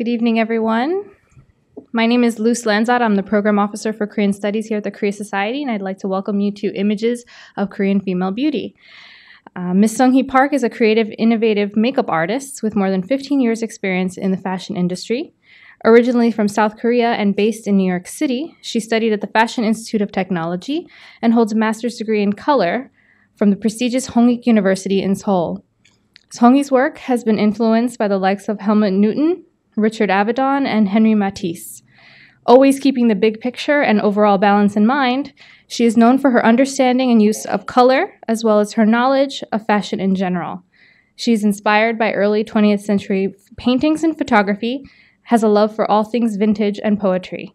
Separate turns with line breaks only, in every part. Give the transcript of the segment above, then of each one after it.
Good evening, everyone. My name is Luce Lanzat. I'm the program officer for Korean Studies here at the Korea Society, and I'd like to welcome you to Images of Korean Female Beauty. Uh, Ms. Sung Hee Park is a creative, innovative makeup artist with more than 15 years' experience in the fashion industry. Originally from South Korea and based in New York City, she studied at the Fashion Institute of Technology and holds a master's degree in color from the prestigious Hongik University in Seoul. Songhee's work has been influenced by the likes of Helmut Newton, Richard Avedon, and Henry Matisse. Always keeping the big picture and overall balance in mind, she is known for her understanding and use of color, as well as her knowledge of fashion in general. She is inspired by early 20th century paintings and photography, has a love for all things vintage and poetry.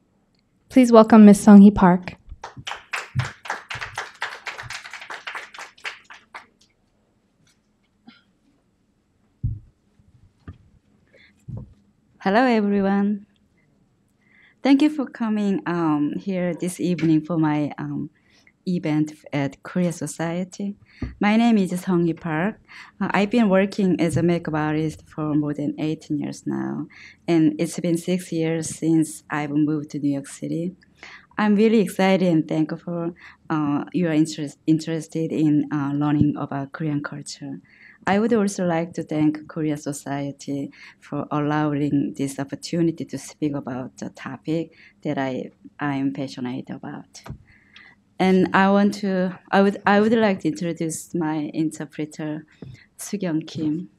Please welcome Miss Sung Hee Park.
Hello, everyone. Thank you for coming um, here this evening for my um, event at Korea Society. My name is Sung Hee Park. Uh, I've been working as a makeup artist for more than 18 years now, and it's been six years since I've moved to New York City. I'm really excited and thankful uh, you are interest, interested in uh, learning about Korean culture. I would also like to thank Korea Society for allowing this opportunity to speak about the topic that I I am passionate about. And I want to I would I would like to introduce my interpreter, Sugyong Kim.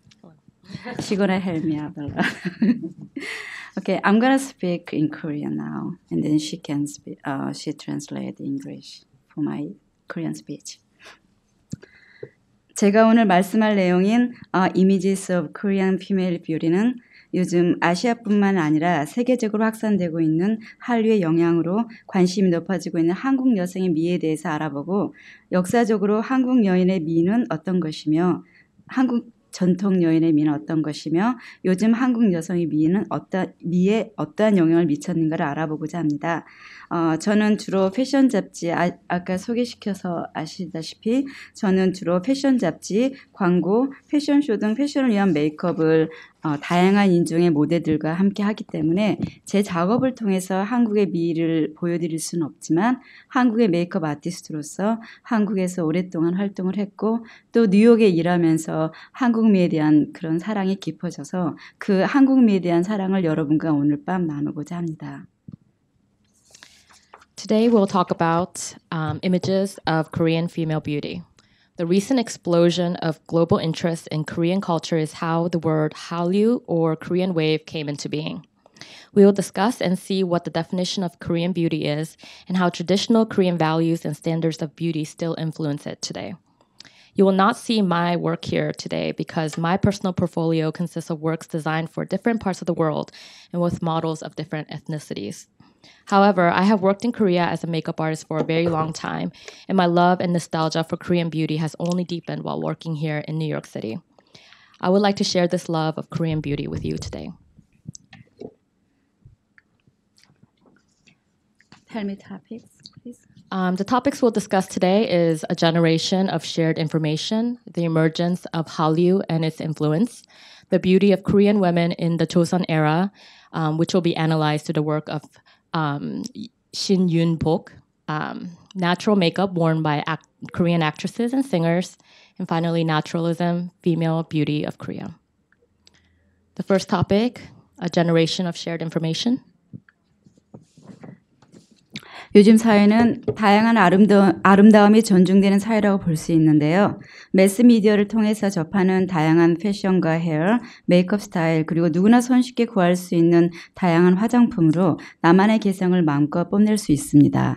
She's gonna help me out a lot. okay, I'm gonna speak in Korean now, and then she can speak. Uh, she translate English for my Korean speech. 제가 오늘 말씀할 내용인 uh, Images of Korean Female Beauty는 요즘 아시아뿐만 아니라 세계적으로 확산되고 있는 한류의 영향으로 관심이 높아지고 있는 한국 여성의 미에 대해서 알아보고 역사적으로 한국 여인의 미는 어떤 것이며 한국 전통 여인의 미는 어떤 것이며 요즘 한국 여성의 미는 어떠, 미에 어떠한 영향을 미쳤는가를 알아보고자 합니다. 어, 저는 주로 패션 잡지, 아, 아까 소개시켜서 아시다시피 저는 주로 패션 잡지, 광고, 패션쇼 등 패션을 위한 메이크업을 어, 다양한 인종의 모델들과 함께 하기 때문에 제 작업을 통해서 한국의 미를 보여드릴 수는 없지만 한국의 메이크업 아티스트로서 한국에서 오랫동안 활동을 했고 또 뉴욕에 일하면서 한국 미에 대한 그런 사랑이 깊어져서 그 한국 미에 대한 사랑을 여러분과 오늘 밤 나누고자 합니다.
Today we'll talk about um, images of Korean female beauty. The recent explosion of global interest in Korean culture is how the word Hallyu or Korean wave came into being. We will discuss and see what the definition of Korean beauty is and how traditional Korean values and standards of beauty still influence it today. You will not see my work here today because my personal portfolio consists of works designed for different parts of the world and with models of different ethnicities. However, I have worked in Korea as a makeup artist for a very long time, and my love and nostalgia for Korean beauty has only deepened while working here in New York City. I would like to share this love of Korean beauty with you today.
Tell me topics, please.
Um, the topics we'll discuss today is a generation of shared information, the emergence of Hallyu and its influence, the beauty of Korean women in the Joseon era, um, which will be analyzed through the work of um, Shin Yun Bok, um, natural makeup worn by act- Korean actresses and singers, and finally, naturalism, female beauty of Korea. The first topic a generation of shared information.
요즘 사회는 다양한 아름다, 아름다움이 존중되는 사회라고 볼 수 있는데요. 매스미디어를 통해서 접하는 다양한 패션과 헤어, 메이크업 스타일, 그리고 누구나 손쉽게 구할 수 있는 다양한 화장품으로 나만의 개성을 마음껏 뽐낼 수 있습니다.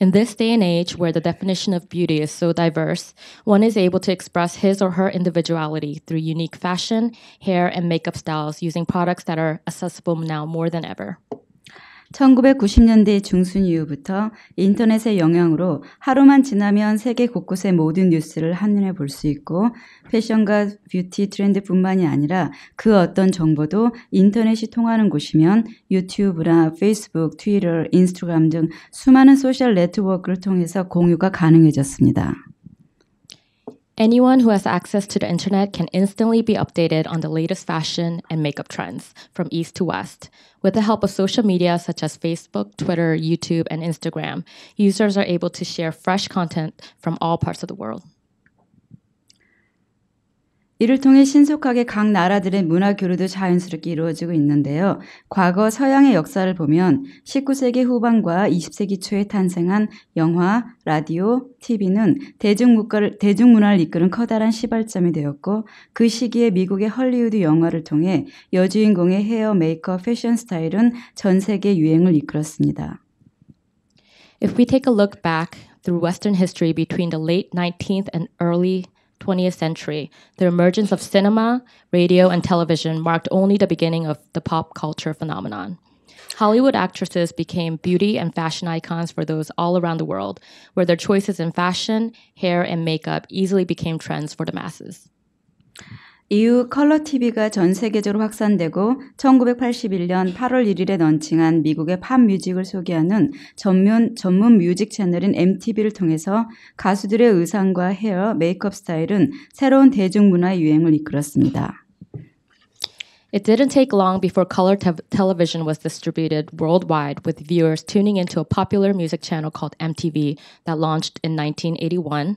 In this day and age where the definition of beauty is so diverse, one is able to express his or her individuality through unique fashion, hair, and makeup styles using products that are accessible now more than ever.
1990년대 중순 이후부터 인터넷의 영향으로 하루만 지나면 세계 곳곳의 모든 뉴스를 한눈에 볼 수 있고 패션과 뷰티 트렌드뿐만이 아니라 그 어떤 정보도 인터넷이 통하는 곳이면 유튜브나 페이스북, 트위터, 인스타그램 등 수많은 소셜 네트워크를 통해서 공유가 가능해졌습니다.
Anyone who has access to the internet can instantly be updated on the latest fashion and makeup trends from east to west. With the help of social media such as Facebook, Twitter, YouTube, and Instagram, users are able to share fresh content from all parts of the world.
이를 통해 신속하게 각 나라들의 문화 교류도 자연스럽게 이루어지고 있는데요. 과거 서양의 역사를 보면 19세기 후반과 20세기 초에 탄생한 영화, 라디오, TV는 대중문화를, 대중문화를 이끄는 커다란 시발점이 되었고 그 시기에 미국의 헐리우드 영화를 통해 여주인공의 헤어, 메이크업, 패션 스타일은 전 세계 유행을 이끌었습니다.
If we take a look back through Western history between the late 19th and early 20th century, the emergence of cinema, radio, and television marked only the beginning of the pop culture phenomenon. Hollywood actresses became beauty and fashion icons for those all around the world, where their choices in fashion, hair, and makeup easily became trends for the masses.
이후 컬러 TV가 전 세계적으로 확산되고 1981년 8월 1일에 런칭한 미국의 팝 뮤직을 소개하는 전문, 전문 뮤직 채널인 MTV를 통해서 가수들의 의상과 헤어, 메이크업 스타일은 새로운 대중문화의 유행을 이끌었습니다.
It didn't take long before color te- television was distributed worldwide, with viewers tuning into a popular music channel called MTV that launched in 1981.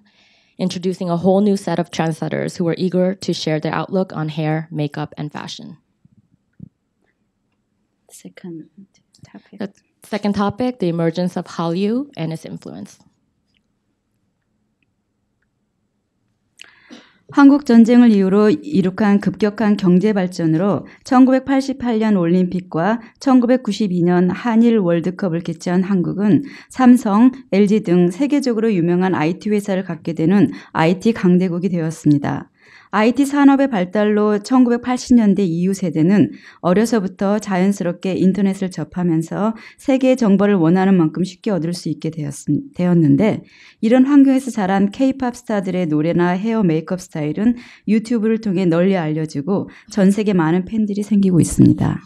Introducing a whole new set of trendsetters who were eager to share their outlook on hair, makeup, and fashion.
Second topic.
The second topic the emergence of Hallyu and its influence.
한국 전쟁을 이유로 이룩한 급격한 경제 발전으로 1988년 올림픽과 1992년 한일 월드컵을 개최한 한국은 삼성, LG 등 세계적으로 유명한 IT 회사를 갖게 되는 IT 강대국이 되었습니다. IT 산업의 발달로 1980년대 이후 세대는 어려서부터 자연스럽게 인터넷을 접하면서 세계의 정보를 원하는 만큼 쉽게 얻을 수 있게 되었는데 이런 환경에서 자란 K-팝 스타들의 노래나 헤어 메이크업 스타일은 유튜브를 통해 널리 알려지고 전 세계 많은 팬들이 생기고 있습니다.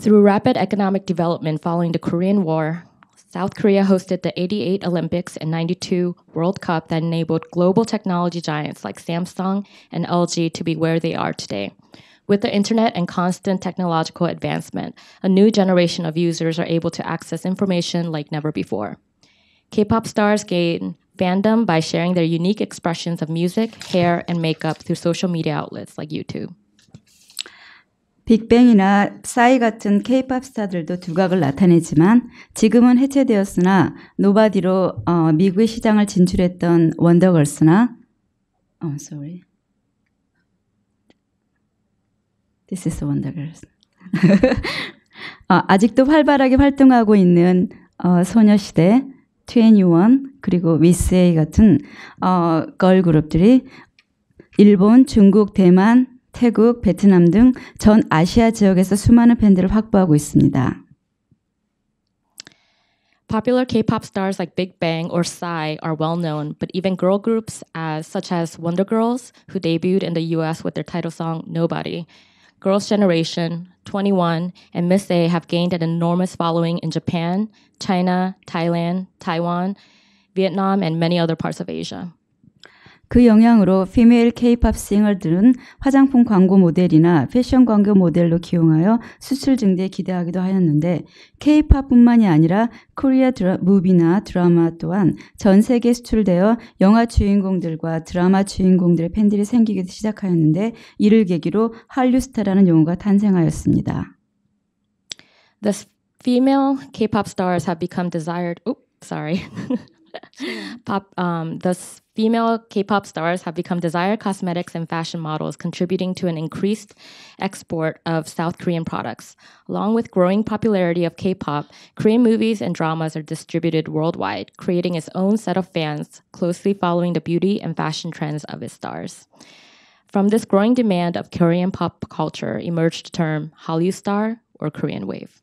Through rapid economic development following the Korean War, South Korea hosted the 88 Olympics and 92 World Cup that enabled global technology giants like Samsung and LG to be where they are today. With the internet and constant technological advancement, a new generation of users are able to access information like never before. K pop stars gain fandom by sharing their unique expressions of music, hair, and makeup through social media outlets like YouTube.
빅뱅이나 싸이 같은 케이팝 스타들도 두각을 나타내지만 지금은 해체되었으나 노바디로 어, 미국의 시장을 진출했던 원더걸스나 어, sorry. This is Wondergirls. 어, 아직도 활발하게 활동하고 있는 어, 소녀시대, 2NE1 그리고 미스에이 같은 어, 걸 그룹들이 일본, 중국, 대만, 태국, 베트남 등 전 아시아 지역에서 수많은 팬들을 확보하고 있습니다.
Popular K-pop stars like Big Bang or Psy are well known, but even girl groups as such as Wonder Girls, who debuted in the US with their title song Nobody, Girls' Generation, 21, and Miss A have gained an enormous following in Japan, China, Thailand, Taiwan, Vietnam, and many other parts of Asia.
그 영향으로 female 케이팝 singer들은 화장품 광고 모델이나 패션 광고 모델로 기용하여 수출 증대에 기대하기도 하였는데 케이팝뿐만이 아니라 코리아 드라, movie나 드라마 또한 전 세계 수출되어 영화 주인공들과 드라마 주인공들의 팬들이 생기기 시작하였는데 이를 계기로 한류 스타라는 용어가 탄생하였습니다.
The female K-pop stars have become desired. Oops, sorry. Pop, um, the female K-pop stars have become desired cosmetics and fashion models, contributing to an increased export of South Korean products. Along with growing popularity of K-pop, Korean movies and dramas are distributed worldwide, creating its own set of fans, closely following the beauty and fashion trends of its stars. From this growing demand of Korean pop culture emerged the term Hallyu star or Korean wave.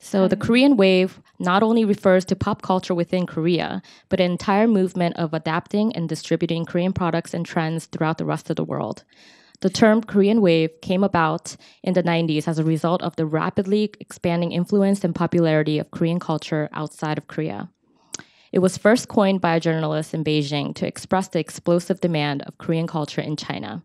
So the um, Korean wave not only refers to pop culture within Korea, but an entire movement of adapting and distributing Korean products and trends throughout the rest of the world. The term Korean wave came about in the 90s as a result of the rapidly expanding influence and popularity of Korean culture outside of Korea. It was first coined by a journalist in Beijing to express the explosive demand of Korean culture in China.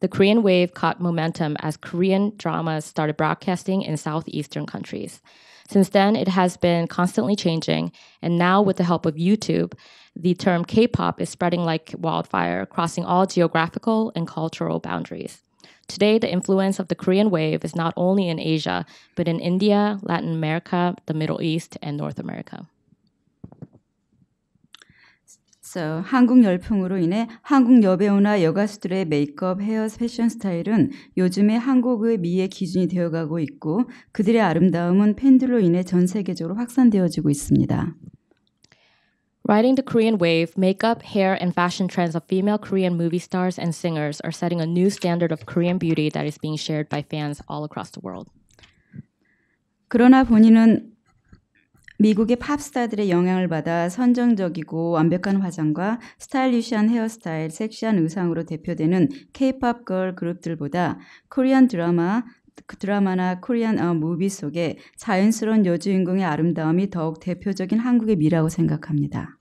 The Korean wave caught momentum as Korean dramas started broadcasting in southeastern countries. Since then, it has been constantly changing, and now, with the help of YouTube, the term K pop is spreading like wildfire, crossing all geographical and cultural boundaries. Today, the influence of the Korean wave is not only in Asia, but in India, Latin America, the Middle East, and North America.
So, 한국 열풍으로 인해 한국 여배우나 여가수들의 메이크업, 헤어, 패션 스타일은 요즘의 한국의 미의 기준이 되어가고 있고 그들의 아름다움은 팬들로 인해 전 세계적으로 확산되어지고 있습니다.
Riding the Korean wave, makeup, hair, and fashion trends of female Korean movie stars and singers are setting a new standard of Korean beauty that is being shared by fans all across the world.
그러나 본인은 미국의 팝스타들의 영향을 받아 선정적이고 완벽한 화장과 스타일리시한 헤어스타일, 섹시한 의상으로 대표되는 K-팝 걸 그룹들보다 코리안 드라마 드라마나 코리안 어, 무비 속에 자연스러운 여주인공의 아름다움이 더욱 대표적인 한국의 미라고 생각합니다.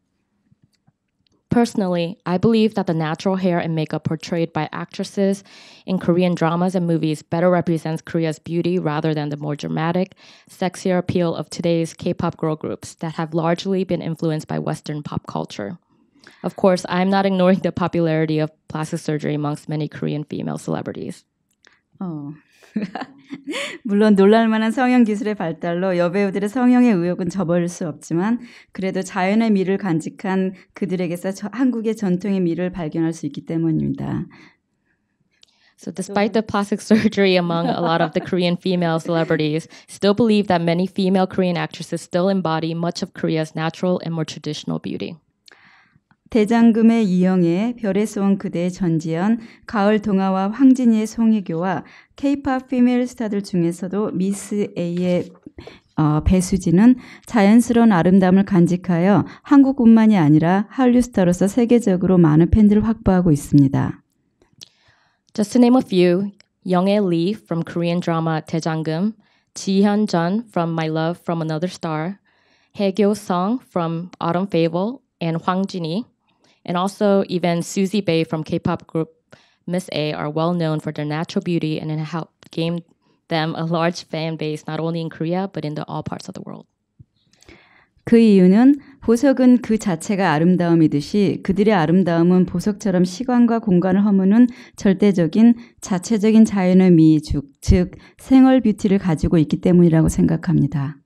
Personally, I believe that the natural hair and makeup portrayed by actresses in Korean dramas and movies better represents Korea's beauty rather than the more dramatic, sexier appeal of today's K-pop girl groups that have largely been influenced by Western pop culture. Of course, I'm not ignoring the popularity of plastic surgery amongst many Korean female celebrities.
어. 물론 놀랄만한 성형 기술의 발달로 여배우들의 성형의 의욕은 저버릴 수 없지만 그래도 자연의 미를 간직한 그들에게서 저, 한국의 전통의 미를 발견할 수 있기 때문입니다.
So, despite the plastic surgery among a lot of the Korean female celebrities, still believe that many female Korean actresses still embody much of Korea's natural and more traditional beauty.
대장금의 이영애, 별의 소원 그대의 전지현, 가을 동화와 황진이의 송혜교와 K-팝 피메일 스타들 중에서도 미스 A의 어, 배수진은 자연스러운 아름다움을 간직하여 한국뿐만이 아니라 한류 스타로서 세계적으로 많은 팬들을 확보하고 있습니다.
Just to name a few, Younghae Lee from Korean drama 대장금, Jihyun Jun from My Love from Another Star, Haegyo Song from Autumn Fable, and Hwang Jinhee and also even Susie Bay from K-pop group Miss A are well known for their natural beauty and it helped gain them a large fan base not only in Korea but in the all parts of the world.
그 이유는 보석은 그 자체가 아름다움이듯이 그들의 아름다움은 보석처럼 시간과 공간을 허무는 절대적인 자체적인 자연의 미, 즉, 즉 생얼 뷰티를 가지고 있기 때문이라고 생각합니다.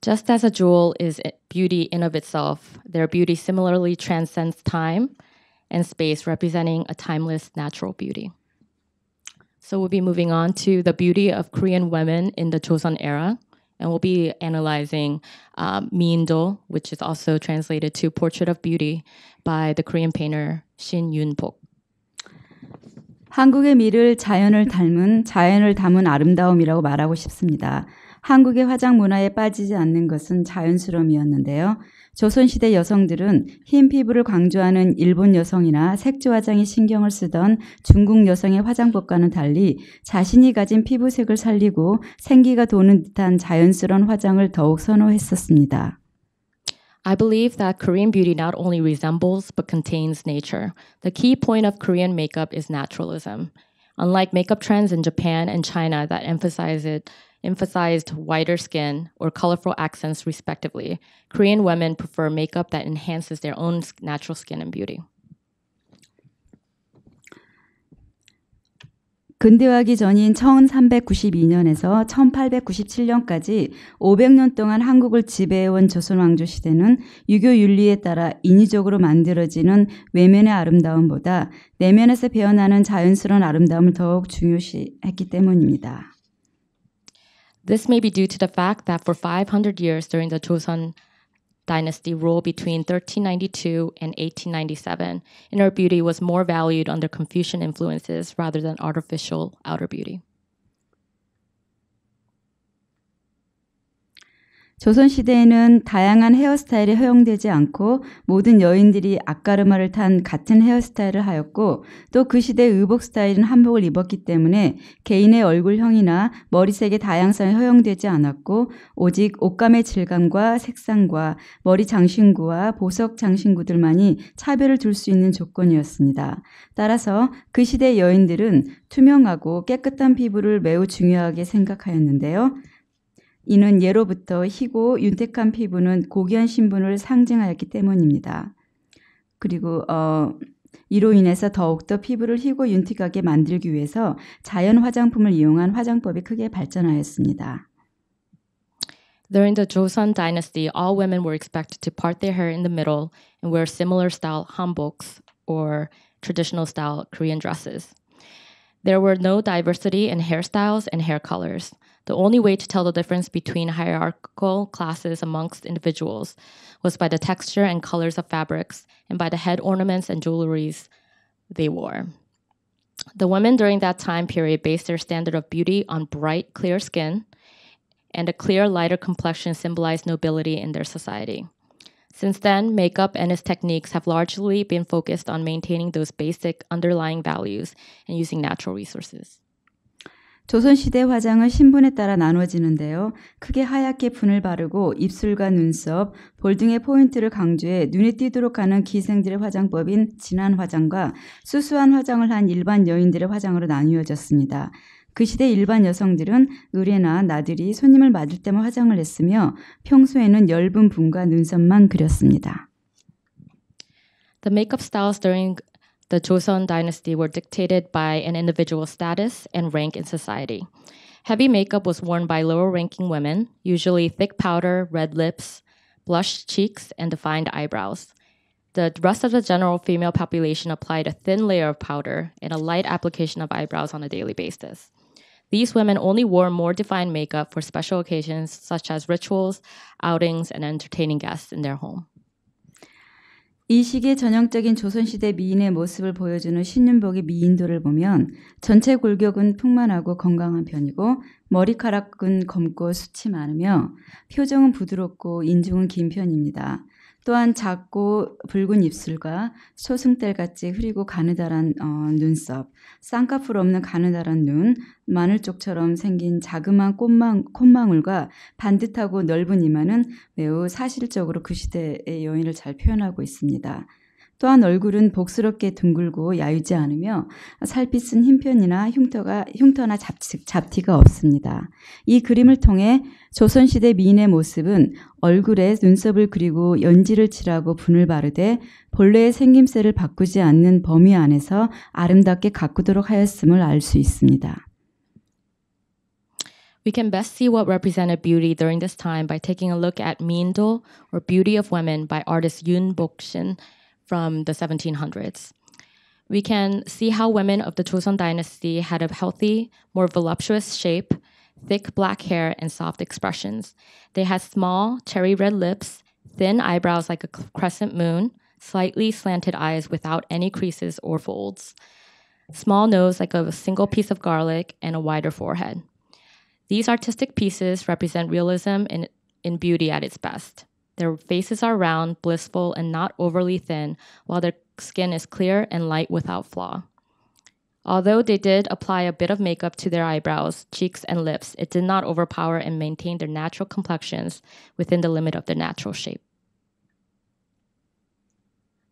Just as a jewel is beauty in of itself, their beauty similarly transcends time and space, representing a timeless natural beauty. So we'll be moving on to the beauty of Korean women in the Joseon era, and we'll be analyzing um, Miindo, which is also translated to Portrait of Beauty by the Korean painter Shin Yoon-bok.
한국의 미를 자연을 닮은 자연을 담은 아름다움이라고 말하고 싶습니다. 한국의 화장 문화에 빠지지 않는 것은 자연스러움이었는데요. 조선시대 여성들은 흰 피부를 강조하는 일본 여성이나 색조 화장에 신경을 쓰던 중국 여성의 화장법과는 달리 자신이 가진 피부색을 살리고 생기가 도는 듯한 자연스러운 화장을 더욱 선호했었습니다.
I believe that Korean beauty not only resembles but contains nature. The key point of Korean makeup is naturalism. Unlike makeup trends in Japan and China that emphasize it emphasized whiter skin or colorful accents, respectively. Korean women prefer makeup that enhances their own natural skin and beauty.
근대화기 전인 1392년에서 1897년까지 500년 동안 한국을 지배해온 조선 왕조 시대는 유교 윤리에 따라 인위적으로 만들어지는 외면의 아름다움보다 내면에서 배어나는 자연스러운 아름다움을 더욱 중요시했기 때문입니다.
This may be due to the fact that for 500 years during the Joseon dynasty rule between 1392 and 1897, inner beauty was more valued under Confucian influences rather than artificial outer beauty.
조선시대에는 다양한 헤어스타일이 허용되지 않고 모든 여인들이 앞가르마를 탄 같은 헤어스타일을 하였고 또 그 시대 의복 스타일은 한복을 입었기 때문에 개인의 얼굴형이나 머리색의 다양성이 허용되지 않았고 오직 옷감의 질감과 색상과 머리 장신구와 보석 장신구들만이 차별을 둘 수 있는 조건이었습니다. 따라서 그 시대 여인들은 투명하고 깨끗한 피부를 매우 중요하게 생각하였는데요. 이는 예로부터 희고 윤택한 피부는 고귀한 신분을 상징하였기 때문입니다. 그리고 어, 이로 인해서 더욱더 피부를 희고 윤택하게 만들기 위해서 자연 화장품을 이용한 화장법이 크게 발전하였습니다.
During the Joseon dynasty, all women were expected to part their hair in the middle and wear similar style hanboks or traditional style Korean dresses. There were no diversity in hairstyles and hair colors. The only way to tell the difference between hierarchical classes amongst individuals was by the texture and colors of fabrics and by the head ornaments and jewelries they wore. The women during that time period based their standard of beauty on bright, clear skin, and a clear, lighter complexion symbolized nobility in their society. Since then, makeup and its techniques have largely been focused on maintaining those basic underlying values and using natural resources.
조선시대 화장은 신분에 따라 나눠지는데요. 크게 하얗게 분을 바르고 입술과 눈썹, 볼 등의 포인트를 강조해 눈에 띄도록 하는 기생들의 화장법인 진한 화장과 수수한 화장을 한 일반 여인들의 화장으로 나뉘어졌습니다. 그 시대 일반 여성들은 의뢰나 나들이 손님을 맞을 때만 화장을 했으며 평소에는 엷은 분과 눈썹만 그렸습니다.
The makeup styles during the Joseon dynasty were dictated by an individual's status and rank in society. Heavy makeup was worn by lower ranking women, usually thick powder, red lips, blushed cheeks, and defined eyebrows. The rest of the general female population applied a thin layer of powder and a light application of eyebrows on a daily basis. These women only wore more defined makeup for special occasions such as rituals, outings, and entertaining guests in their home.
이 시기의 전형적인 조선시대 미인의 모습을 보여주는 신윤복의 미인도를 보면 전체 골격은 풍만하고 건강한 편이고 머리카락은 검고 숱이 많으며 표정은 부드럽고 인중은 긴 편입니다. 또한 작고 붉은 입술과 소승달같이 흐리고 가느다란 어, 눈썹, 쌍꺼풀 없는 가느다란 눈, 마늘쪽처럼 생긴 자그마한 꽃망, 콧망울과 반듯하고 넓은 이마는 매우 사실적으로 그 시대의 여인을 잘 표현하고 있습니다. 또한 얼굴은 복스럽게 둥글고 야유지 않으며 살빛은 흰 편이나 흉터가 흉터나 잡티, 잡티가 없습니다. 이 그림을 통해 조선시대 미인의 모습은 얼굴에 눈썹을 그리고 연지를 칠하고 분을 바르되 본래의 생김새를 바꾸지 않는 범위 안에서 아름답게 가꾸도록 하였음을 알 수 있습니다.
We can best see what represented beauty during this time by taking a look at Mindo or Beauty of Women by artist Yoon Bokshin from the 1700s. We can see how women of the Joseon dynasty had a healthy, more voluptuous shape, thick black hair, and soft expressions. They had small, cherry red lips, thin eyebrows like a crescent moon, slightly slanted eyes without any creases or folds, small nose like a single piece of garlic, and a wider forehead. These artistic pieces represent realism in, in beauty at its best. Their faces are round, blissful, and not overly thin, while their skin is clear and light without flaw. Although they did apply a bit of makeup to their eyebrows, cheeks, and lips, it did not overpower and maintain their natural complexions within the limit of their natural shape.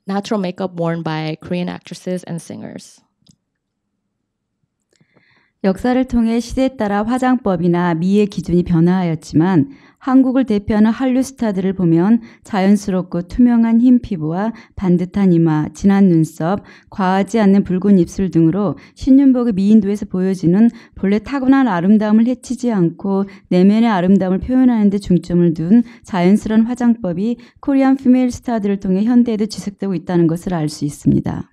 Natural makeup worn by Korean actresses and singers.
역사를 통해 시대에 따라 화장법이나 미의 기준이 변화하였지만 한국을 대표하는 한류 스타들을 보면 자연스럽고 투명한 흰 피부와 반듯한 이마, 진한 눈썹, 과하지 않는 붉은 입술 등으로 신윤복의 미인도에서 보여지는 본래 타고난 아름다움을 해치지 않고 내면의 아름다움을 표현하는 데 중점을 둔 자연스러운 화장법이 코리안 피메일 스타들을 통해 현대에도 지속되고 있다는 것을 알 수 있습니다.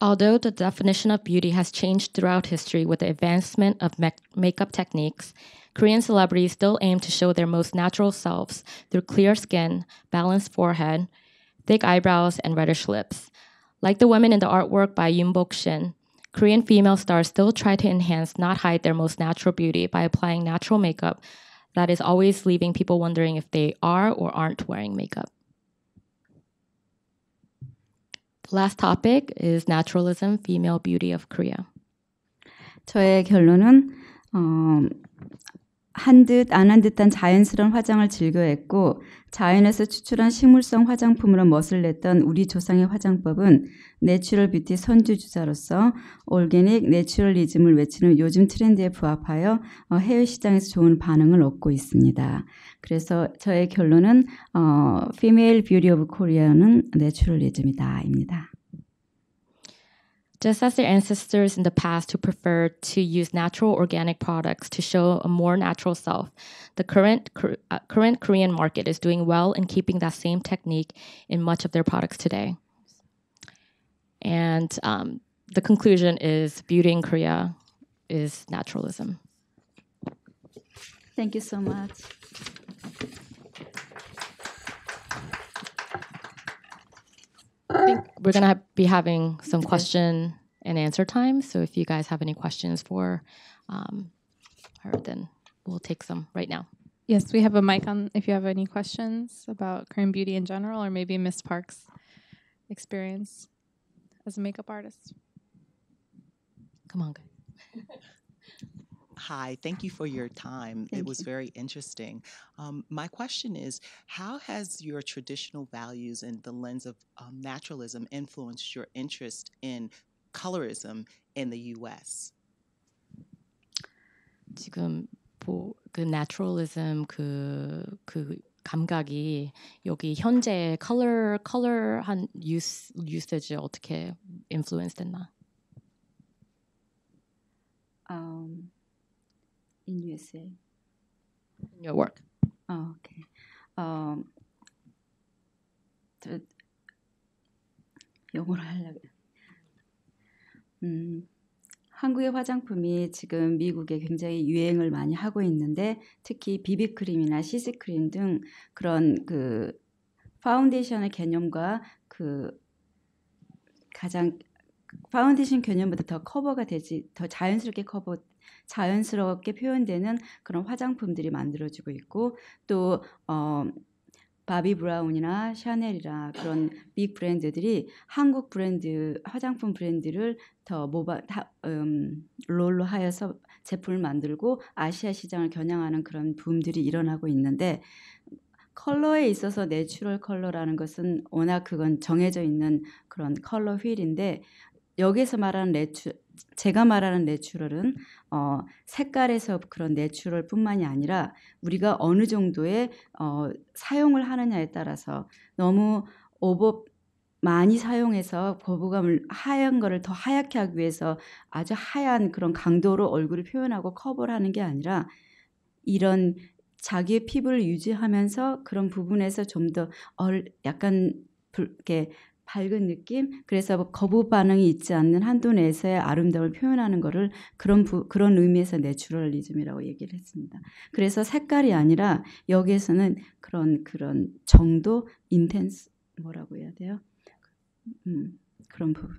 Although the definition of beauty has changed throughout history with the advancement of me- makeup techniques, Korean celebrities still aim to show their most natural selves through clear skin, balanced forehead, thick eyebrows, and reddish lips. Like the women in the artwork by Yoon Bok Shin, Korean female stars still try to enhance, not hide, their most natural beauty by applying natural makeup that is always leaving people wondering if they are or aren't wearing makeup. Last topic is naturalism, female beauty of Korea.
저의 결론은 어, 한듯 안 한 듯한 자연스러운 화장을 즐겨했고 자연에서 추출한 식물성 화장품으로 멋을 냈던 우리 조상의 화장법은 natural beauty 선두주자로서 organic naturalism을 외치는 요즘 트렌드에 부합하여 어, 해외 시장에서 좋은 반응을 얻고 있습니다. 그래서 저의 결론은 어, Female Beauty of Korea는 내추럴리즘이다입니다.
Just as their ancestors in the past who preferred to use natural organic products to show a more natural self, the current uh, current Korean market is doing well in keeping that same technique in much of their products today. And um, the conclusion is beauty in Korea is naturalism.
Thank you so much.
I think we're gonna be having some question and answer time. So if you guys have any questions for um, her, then we'll take some right now.
Yes, we have a mic on if you have any questions about Korean beauty in general or maybe Miss Park's experience as a makeup artist.
Come on, guys.
Hi, thank you for your time.
Thank
it was
you.
very interesting. Um, my question is How has your traditional values and the lens of um, naturalism influenced your interest in colorism in the US?
지금 뭐그 naturalism 그, 그 감각이 여기 현재 컬러 컬러한 유스 유세지 어떻게 인플루언스 됐나?
Um, in USA.
In your work.
어, 오케이. 어, 저, 영어로 하려고. 음, 한국의 화장품이 지금 미국에 굉장히 유행을 많이 하고 있는데 특히 비비크림이나 CC크림 등 그런 그 파운데이션의 개념과 그 가장 파운데이션 개념보다 더 커버가 되지 더 자연스럽게 커버 자연스럽게 표현되는 그런 화장품들이 만들어지고 있고 또 어, 바비 브라운이나 샤넬이나 그런 big 브랜드들이 한국 브랜드 화장품 브랜드를 더 모바 다, 음, role로 하여서 제품을 만들고 아시아 시장을 겨냥하는 그런 붐들이 일어나고 있는데 컬러에 있어서 natural color라는 것은 워낙 그건 정해져 있는 그런 color wheel인데 여기서 말하는 내추 제가 말하는 natural은 어, 색깔에서 그런 natural뿐만이 아니라 우리가 어느 정도의 어, 사용을 하느냐에 따라서 너무 오버 많이 사용해서 거부감을 하얀 거를 더 하얗게 하기 위해서 아주 하얀 그런 강도로 얼굴을 표현하고 커버를 하는 게 아니라 이런 자기의 피부를 유지하면서 그런 부분에서 좀 더 약간 불, 이렇게 밝은 느낌 그래서 거부 반응이 있지 않는 한도 내에서의 아름다움을 표현하는 거를 그런 부, 그런 의미에서 내추럴리즘이라고 얘기를 했습니다. 그래서 색깔이 아니라 여기에서는 그런 그런 정도 인텐스 뭐라고 해야 돼요? 음.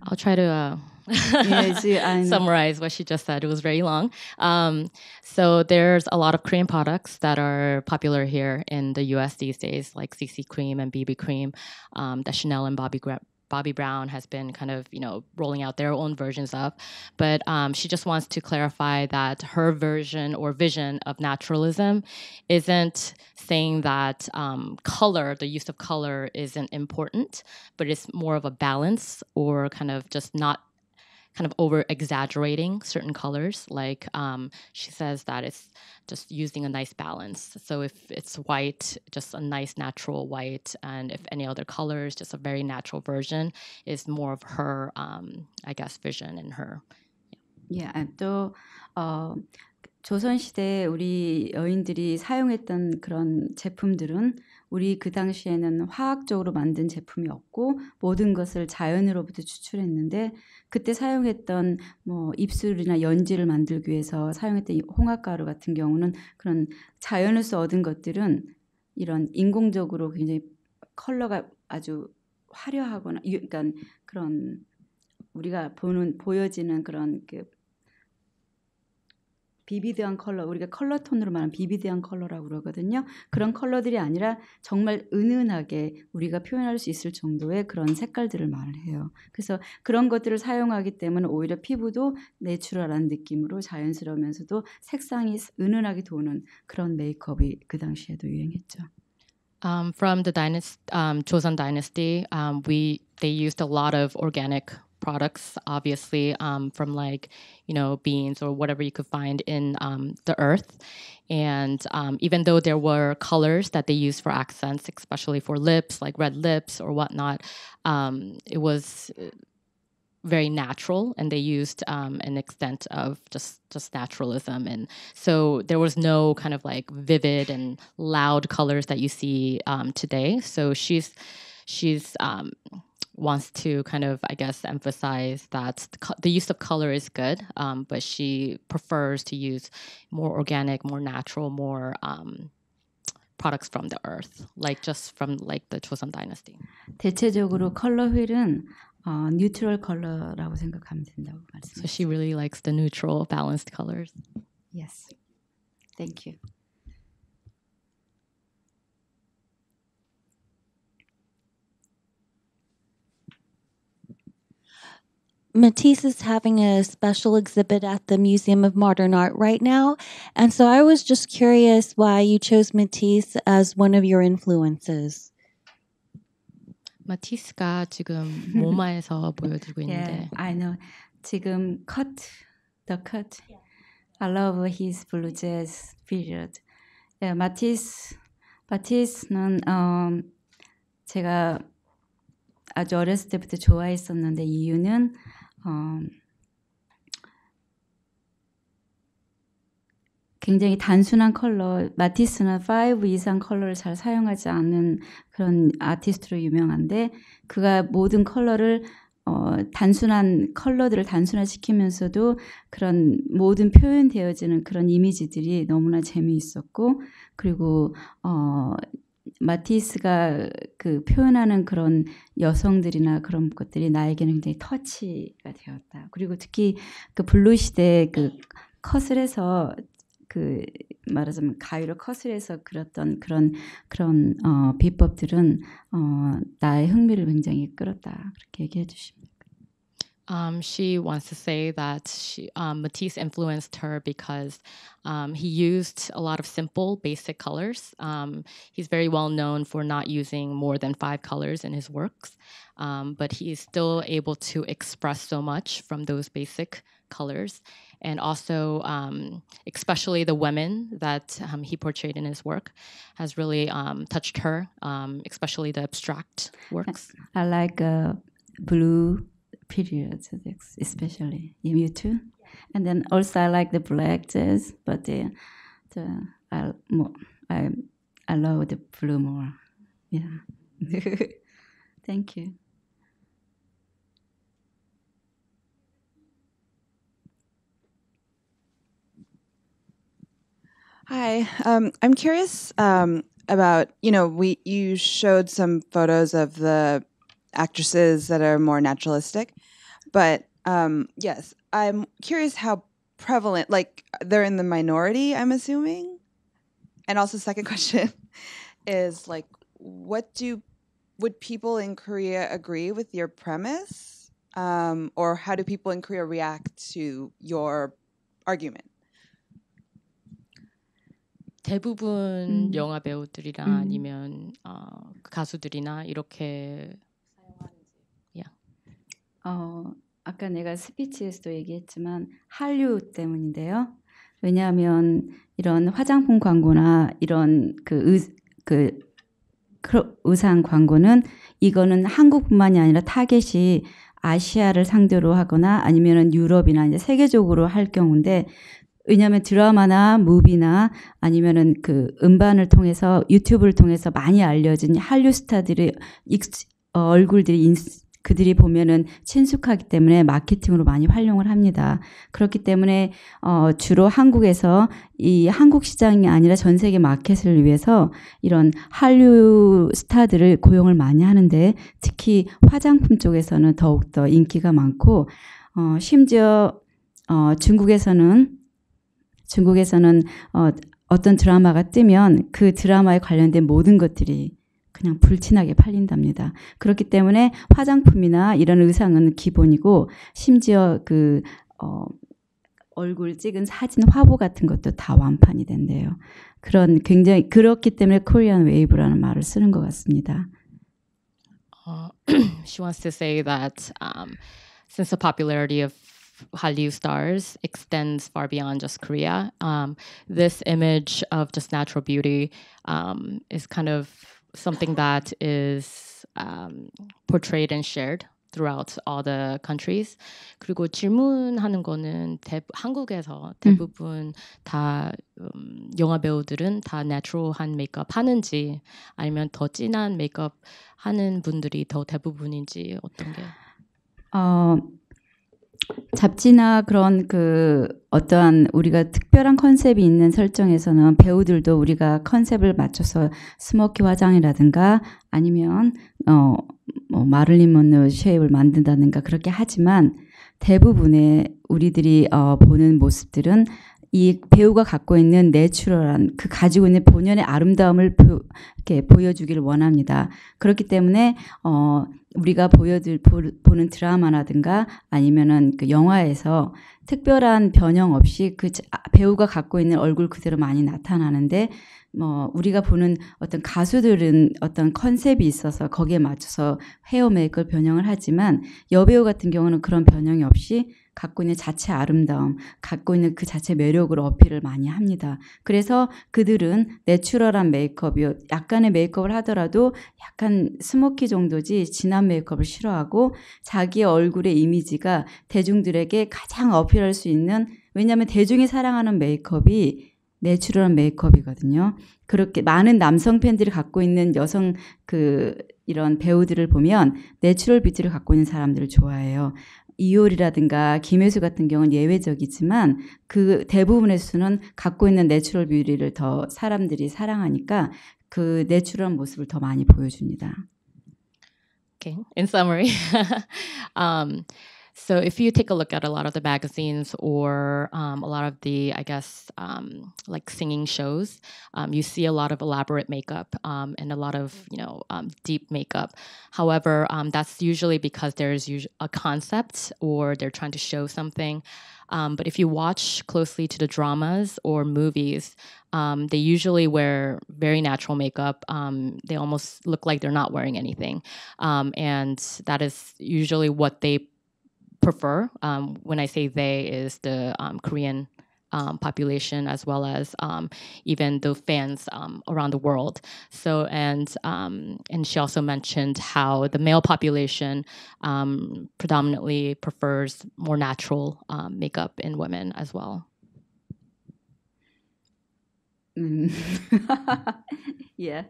I'll try to uh, summarize what she just said. It was very long. Um, so there's a lot of Korean products that are popular here in the U.S. these days, like CC cream and BB cream, um, that Chanel and Bobby Gra- Bobby Brown has been kind of you know rolling out their own versions of, but um, she just wants to clarify that her version or vision of naturalism isn't saying that um, color, the use of color, isn't important, but it's more of a balance or kind of just not kind of over exaggerating certain colors. Like um, she says that it's just using a nice balance. So if it's white, just a nice natural white, and if any other colors, just a very natural version, is more of her, um, I guess, vision and her.
예, yeah, 또 어, 조선 시대 우리 여인들이 사용했던 그런 제품들은 우리 그 당시에는 화학적으로 만든 제품이 없고 모든 것을 자연으로부터 추출했는데 그때 사용했던 뭐 입술이나 연지를 만들기 위해서 사용했던 홍합가루 같은 경우는 그런 자연에서 얻은 것들은 이런 인공적으로 굉장히 컬러가 아주 화려하거나 그러니까 그런 우리가 보는 보여지는 그런 그 vivid한 컬러, 우리가 컬러 톤으로 말하는 vivid한 컬러라고 그러거든요. 그런 컬러들이 아니라 정말 은은하게 우리가 표현할 수 있을 정도의 그런 색깔들을 말을 해요. 그래서 그런 것들을 사용하기 때문에 오히려 피부도 natural한 느낌으로 자연스러우면서도 색상이 은은하게 도는 그런 메이크업이 그 당시에도 유행했죠.
Um, from the dynasty, um, Joseon dynasty, um, we they used a lot of organic products, obviously, um, from like you know beans or whatever you could find in um, the earth. And um, even though there were colors that they used for accents, especially for lips, like red lips or whatnot, um, it was uh, very natural and they used um, an extent of just just naturalism and so there was no kind of like vivid and loud colors that you see um, today so she's she's um, wants to kind of i guess emphasize that the, the use of color is good um, but she prefers to use more organic more natural more um, products from the earth like just from like the Joseon dynasty
대체적으로 컬러 휠은 어, 뉴트럴 컬러라고 생각하면 된다고 말씀하셨어요.
so she really likes the neutral balanced colors
Yes. Thank you.
Matisse is having a special exhibit at the Museum of Modern Art right now. And so I was just curious why you chose Matisse as one of your influences.
마티스가 지금 모마에서 보여드리고 있는데
Yeah, I know. 지금 cut, the cut. I love his blue jazz period. Yeah, 마티스, 마티스는 어, 제가 아주 어렸을 때부터 좋아했었는데 이유는 어, 굉장히 단순한 컬러, 마티스는 5 이상 컬러를 잘 사용하지 않는 그런 아티스트로 유명한데 그가 모든 컬러를 어, 단순한 컬러들을 단순화시키면서도 그런 모든 표현되어지는 그런 이미지들이 너무나 재미있었고 그리고 어, 마티스가 그 표현하는 그런 여성들이나 그런 것들이 나에게는 굉장히 터치가 되었다. 그리고 특히 그 blue 시대 그 컷을 해서 그 말하자면 가위로 컷을 해서 그렸던 그런 그런 어, 비법들은 어, 나의 흥미를 굉장히 끌었다. 그렇게 얘기해 주십니다.
Um, she wants to say that she, um, Matisse influenced her because um, he used a lot of simple, basic colors. Um, he's very well known for not using more than five colors in his works, um, but he is still able to express so much from those basic colors. And also, um, especially the women that he portrayed in his work, has really touched her, especially the abstract works.
I like uh, blue periods, especially. You too? And then also I like the black jazz, but the, the I more I I love the blue more. Yeah. Thank you.
Hi, um, I'm curious um, about you know we you showed some photos of the actresses that are more naturalistic, but um, yes, I'm curious how prevalent like they're in the minority. I'm assuming, and also second question is like what do would people in Korea agree with your premise, um, or how do people in Korea react to your argument?
대부분
음.
영화 배우들이나
음.
아니면 어, 가수들이나 이렇게
어, 아까 내가 스피치에서도 얘기했지만 한류 때문인데요. 왜냐하면 이런 화장품 광고나 이런 그, 의, 그 크로- 의상 광고는 이거는 한국뿐만이 아니라 타겟이 아시아를 상대로 하거나 아니면은 유럽이나 이제 세계적으로 할 경우인데 왜냐하면 드라마나 무비나 아니면은 그 음반을 통해서 유튜브를 통해서 많이 알려진 한류 스타들의 어, 얼굴들이 인, 그들이 보면은 친숙하기 때문에 마케팅으로 많이 활용을 합니다. 그렇기 때문에 어, 주로 한국에서 이 한국 시장이 아니라 전 세계 마켓을 위해서 이런 한류 스타들을 고용을 많이 하는데 특히 화장품 쪽에서는 더욱 더 인기가 많고 어, 심지어 어, 중국에서는 중국에서는 어, 어떤 드라마가 뜨면 그 드라마에 관련된 모든 것들이 그냥 불티나게 팔린답니다. 그렇기 때문에 화장품이나 이런 의상은 기본이고 심지어 그 어, 얼굴 찍은 사진 화보 같은 것도 다 완판이 된대요. 그런 굉장히 그렇기 때문에 Korean wave라는 말을 쓰는 것 같습니다.
Uh, she wants to say that um, since the popularity of Hallyu stars extends far beyond just Korea, um, this image of just natural beauty um, is kind of something that is um, portrayed and shared throughout all the countries. 그리고 질문하는 거는 대, 한국에서 대부분 음. 다 음, 영화 배우들은 다 내추럴한 메이크업 하는지 아니면 더 진한 메이크업 하는 분들이 더 대부분인지 어떤 게?
어 잡지나 그런 그 어떠한 우리가 특별한 컨셉이 있는 설정에서는 배우들도 우리가 컨셉을 맞춰서 smoky 화장이라든가 아니면 어 뭐 마를린 먼로 shape을 만든다든가 그렇게 하지만 대부분의 우리들이 어 보는 모습들은 이 배우가 갖고 있는 natural한 그 가지고 있는 본연의 아름다움을 보, 이렇게 보여주기를 원합니다. 그렇기 때문에 어 우리가 보여줄 보는 드라마라든가 아니면은 그 영화에서 특별한 변형 없이 그 배우가 갖고 있는 얼굴 그대로 많이 나타나는데 뭐 우리가 보는 어떤 가수들은 어떤 컨셉이 있어서 거기에 맞춰서 헤어 메이크업 변형을 하지만 여배우 같은 경우는 그런 변형이 없이 갖고 있는 자체 아름다움, 갖고 있는 그 자체 매력으로 어필을 많이 합니다. 그래서 그들은 내추럴한 메이크업이요. 약간의 메이크업을 하더라도 약간 smoky 정도지 진한 메이크업을 싫어하고 자기의 얼굴의 이미지가 대중들에게 가장 어필할 수 있는 왜냐하면 대중이 사랑하는 메이크업이 natural한 메이크업이거든요. 그렇게 많은 남성 팬들이 갖고 있는 여성 그 이런 배우들을 보면 natural beauty를 갖고 있는 사람들을 좋아해요. 이효리라든가 김혜수 같은 경우는 예외적이지만 그 대부분의 수는 갖고 있는 natural beauty를 더 사람들이 사랑하니까 그 내추럴한 모습을 더 많이 보여줍니다.
Okay. In summary, um, So if you take a look at a lot of the magazines or um, a lot of the, I guess, um, like singing shows, um, you see a lot of elaborate makeup um, and a lot of, you know, um, deep makeup. However, um, that's usually because there's a concept or they're trying to show something. but if you watch closely to the dramas or movies, they usually wear very natural makeup. they almost look like they're not wearing anything. and that is usually what they prefer. Um, when I say they, is the um, Korean um, population as well as um, even the fans um, around the world. So and um, and she also mentioned how the male population predominantly prefers more natural makeup in women as well.
Mm. yeah.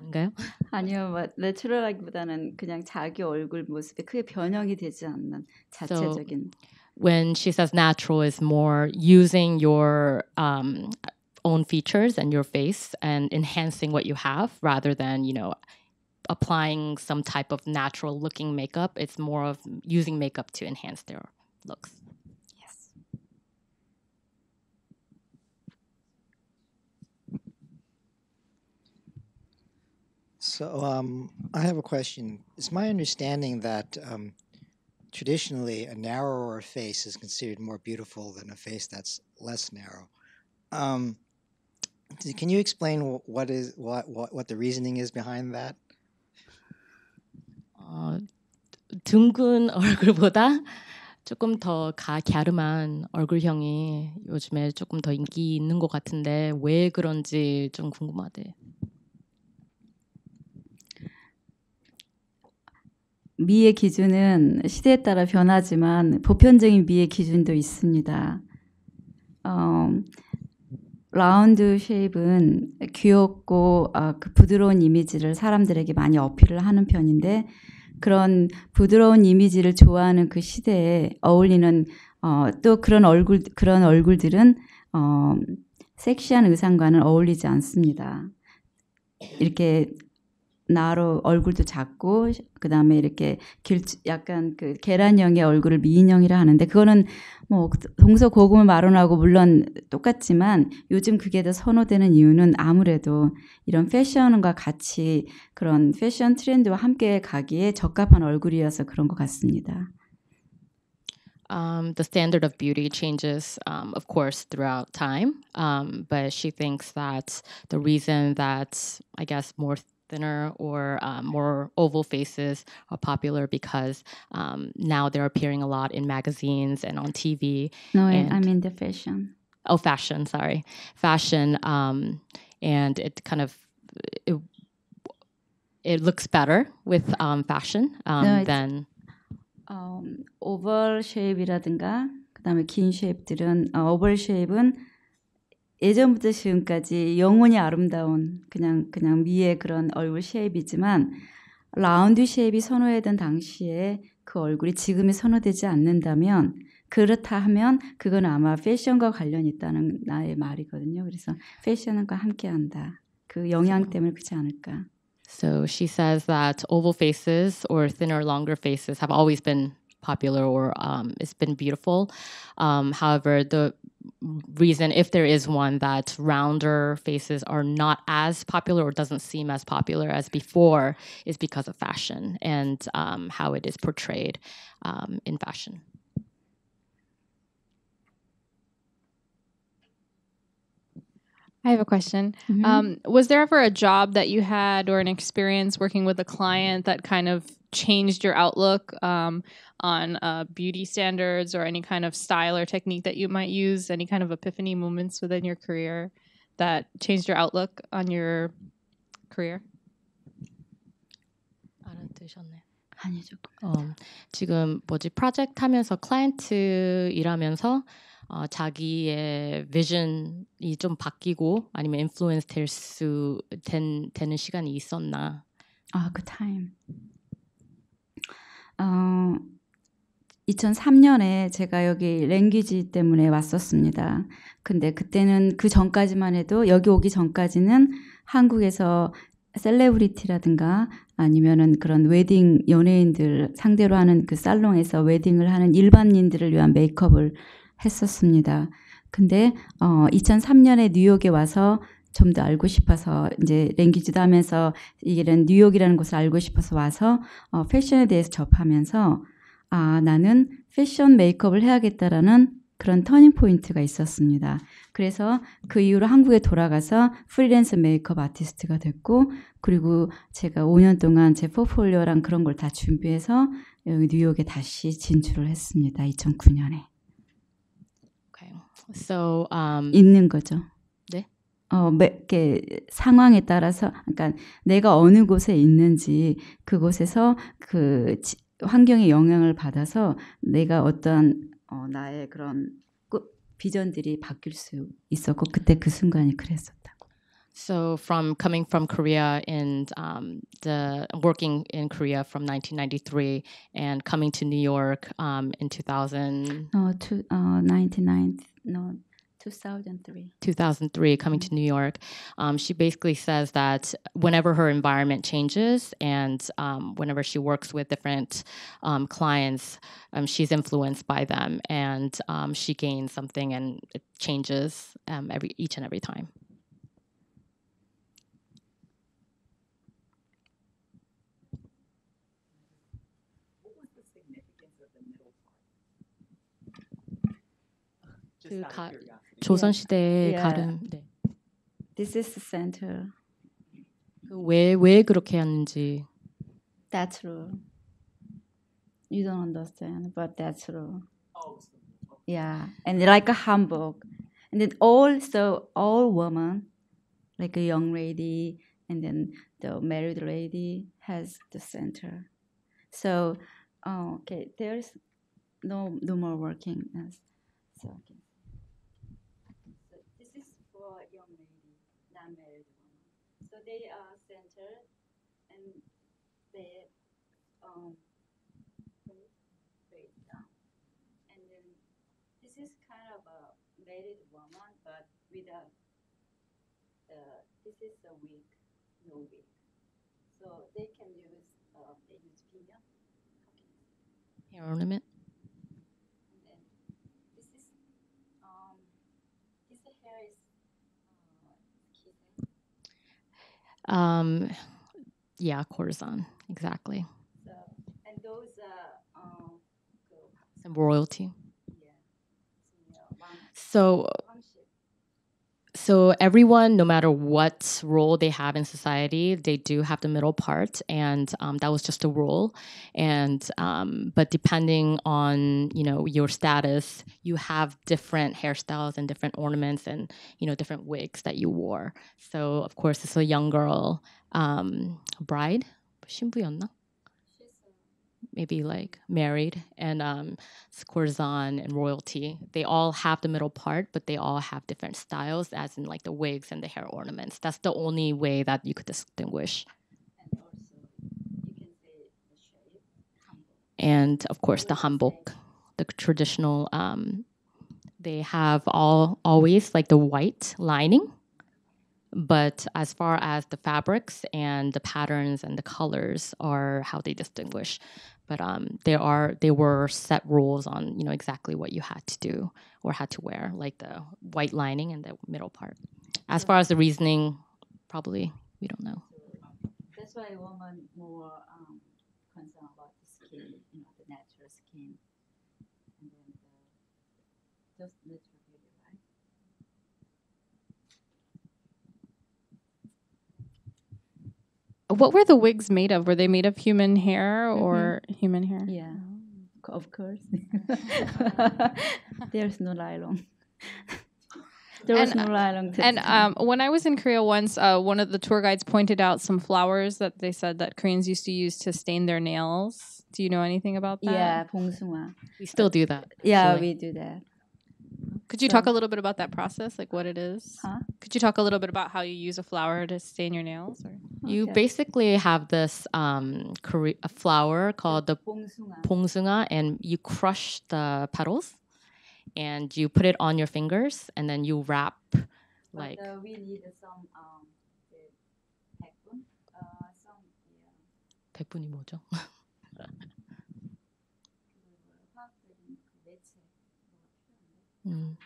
아닌가요?
아니요, 뭐 내추럴하기보다는 그냥 자기 얼굴 모습에 크게 변형이 되지 않는 자체적인.
So, when she says natural is more using your um, own features and your face and enhancing what you have rather than you know applying some type of natural looking makeup. It's more of using makeup to enhance their looks.
So um, I have a question. It's my understanding that um, traditionally a narrower face is considered more beautiful than a face that's less narrow. Um, can you explain what is what, what what the reasoning is behind that?
어, 둥근 얼굴보다 조금 더 가갸름한 얼굴형이 요즘에 조금 더 인기 있는 것 같은데 왜 그런지 좀 궁금하대.
미의 기준은 시대에 따라 변하지만 보편적인 미의 기준도 있습니다. 어, 라운드 쉐입은 귀엽고 어, 그 부드러운 이미지를 사람들에게 많이 어필을 하는 편인데 그런 부드러운 이미지를 좋아하는 그 시대에 어울리는 어, 또 그런 얼굴 그런 얼굴들은 어, 섹시한 의상과는 어울리지 않습니다. 이렇게 나로 얼굴도 작고 그다음에 이렇게 길 약간 그 계란형의 얼굴을 미인형이라 하는데 그거는 뭐 동서 고금을 마론하고 물론 똑같지만 요즘 그게 더 선호되는 이유는 아무래도 이런 패션과 같이 그런 패션 트렌드와 함께 가기에 적합한 얼굴이어서 그런 것 같습니다.
Um, the standard of beauty changes, um, of course, throughout time. Um, but she thinks that the reason that I guess more thinner or um, more oval faces are popular because um, now they're appearing a lot in magazines and on TV.
No,
and,
I mean the fashion.
Oh, fashion. Sorry, fashion. Um, and it kind of it, it looks better with um, fashion um,
No, it's-
than
음, 오벌 쉐입이라든가 그다음에 긴 쉐입들은 어, 오벌 쉐입은 예전부터 지금까지 영원히 아름다운 그냥 그냥 미의 그런 얼굴 shape이지만 round shape이 선호되던 당시에 그 얼굴이 지금이 선호되지 않는다면 그렇다 하면 그건 아마 패션과 관련이 있다는 나의 말이거든요. 그래서 패션과 함께한다. 그 영향 때문에 그렇지 않을까.
So she says that oval faces or thinner, longer faces have always been popular or um, it's been beautiful. Um, however, the reason, if there is one, that rounder faces are not as popular or doesn't seem as popular as before is because of fashion and um, how it is portrayed um, in fashion.
I have a question.
Mhm.
Um, was there ever a job that you had or an experience working with a client that kind of changed your outlook um, on uh, beauty standards or any kind of style or technique that you might use? Any kind of epiphany moments within your career that changed your outlook on your career?
알아두셨네요.
아니죠.
어, 지금 뭐지 프로젝트 하면서 클라이언트 일하면서 어, 자기의 비전이 좀 바뀌고 아니면 인플루언스 될수 되는 시간이 있었나?
아, 그 타임. 어, 2003년에 제가 여기 language 때문에 왔었습니다. 근데 그때는 그 전까지만 해도 여기 오기 전까지는 한국에서 celebrity라든가 아니면은 그런 웨딩 연예인들 상대로 하는 그 살롱에서 웨딩을 하는 일반인들을 위한 메이크업을 했었습니다. 근데 어 2003년에 뉴욕에 와서 좀 더 알고 싶어서 이제 language도 하면서 이런 뉴욕이라는 곳을 알고 싶어서 와서 어, 패션에 대해서 접하면서 아 나는 패션 메이크업을 해야겠다라는 그런 터닝 포인트가 있었습니다. 그래서 그 이후로 한국에 돌아가서 프리랜서 메이크업 아티스트가 됐고 그리고 제가 5년 동안 제 포폴리오랑 그런 걸 다 준비해서 여기 뉴욕에 다시 진출을 했습니다. 2009년에
Okay. So um,
있는 거죠.
네?
어, 매, 이렇게 상황에 따라서, 그러니까 내가 어느 곳에 있는지 그곳에서 그 지, 환경의 영향을 받아서 내가 어떤 어, 나의 그런 꾸- 비전들이 바뀔 수 있었고 그때 그 순간이 그랬었다.
So from coming from Korea and um, the working in Korea from 1993 and coming to New York um, in 2000,
어, to, 어, 99, no, 2003.
2003, coming to New York, um, she basically says that whenever her environment changes and um, whenever she works with different um, clients, um, she's influenced by them and um, she gains something and it changes um, every each and every time. What was the significance of the middle class?
Just
그
out of
가-
curiosity.
조선시대의
Yeah.
가름. 네.
This is the center.
왜, 왜 그렇게 했는지.
That's true. You don't understand, but that's true.
Oh, so-
Yeah, and like a hanbok, and then also all women, like a young lady, and then the married lady has the center. So, oh, okay, there's no no more working. Yes. So, okay. they are centered and they um, break down. And then this is kind of a married woman, but with a, uh, this is a wig, no wig. So they can use, uh, they use female. Okay.
Hair ornament? Um, yeah, courtesan, exactly.
and those are
And royalty. Yeah. So, so everyone, no matter what role they have in society, they do have the middle part, and um, that was just a rule. And um, but depending on you know your status, you have different hairstyles and different ornaments and you know different wigs that you wore. So of course, it's a young girl, um, bride, 신부였나? Maybe like married and um, courtesan and royalty. They all have the middle part, but they all have different styles, as in like the wigs and the hair ornaments. That's the only way that you could distinguish. And of course, the hanbok, the traditional. Um, they have all always like the white lining but as far as the fabrics and the patterns and the colors are how they distinguish. But um, there are there were set rules on you know exactly what you had to do or had to wear like the white lining and the middle part. As far as the reasoning probably we don't know.
That's why women more um, concerned about the skin, you know, the natural skin, and then the just natural beauty, right?
What were the wigs made of? Were they made of human hair or human hair?
Yeah, co- of course. There's no nylon. there was
And,
no nylon.
And
textile.
um, when I was in Korea once, uh, one of the tour guides pointed out some flowers that they said that Koreans used to use to stain their nails. Do you know anything about that?
yeah, 봉숭아.
we still do that
Yeah,
actually.
we do that.
Could you talk a little bit about that process, like what it is?
Huh?
Could you talk a little bit about how you use a flower to stain your nails? Or?
you
Okay.
basically have this um, Kore- a flower called the
봉숭아.
봉숭아 and you crush the petals and you put it on your fingers and then you wrap like
But, uh, we need some um, the 백분, uh, some yeah,
백분이 뭐죠?
name.